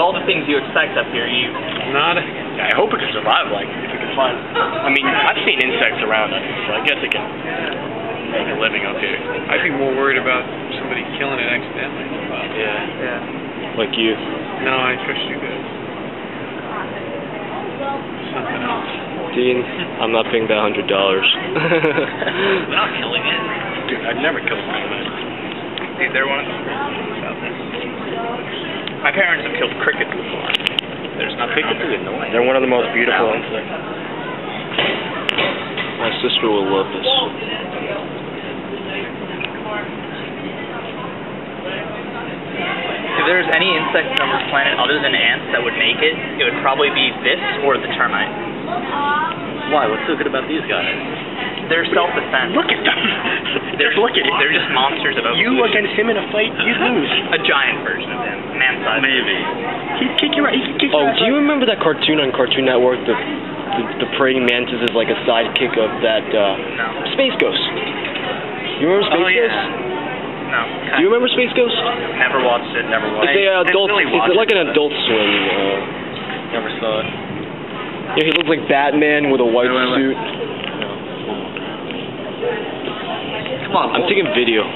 all the things you expect up here, you Not. I hope it can survive. Like if it can find. I mean, I've seen insects around it, so I guess it can make a living up here. I'd be more worried about somebody killing it accidentally. Yeah. yeah. Like you. No, I trust you guys. Something else. Dean, I'm not paying that hundred dollars. Without killing it. Dude, I'd never kill a snake. Dude, they're one of the out there. My parents have killed crickets before. There's nothing Crickets wrong are with annoying. They're one of the most beautiful insects. My sister will love this. If there's any insect on this planet other than ants that would make it, it would probably be this or the termite. Why? What's so good about these guys? They're self-defense. Look at them. They're, Look at it. They're just monsters of You against him in a fight, you'd lose. A giant version of him, man-sized. Maybe. He'd kick you right. He could kick Oh, you do you remember that cartoon on Cartoon Network? The the, the praying mantis is like a sidekick of that uh, No. Space Ghost. You remember Space Oh, yeah. Ghost? No. Do you remember Space Ghost? Never watched it. Never It's a uh, adult. It's like an Adult Swim. Uh, Never saw it. yeah, he looks like Batman with a white Wait, wait, wait. suit. Come on. I'm taking video.